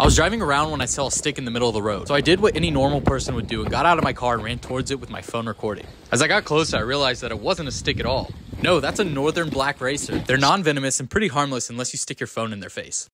I was driving around when I saw a stick in the middle of the road. So I did what any normal person would do and got out of my car and ran towards it with my phone recording. As I got closer, I realized that it wasn't a stick at all. No, that's a northern black racer. They're non venomous and pretty harmless unless you stick your phone in their face.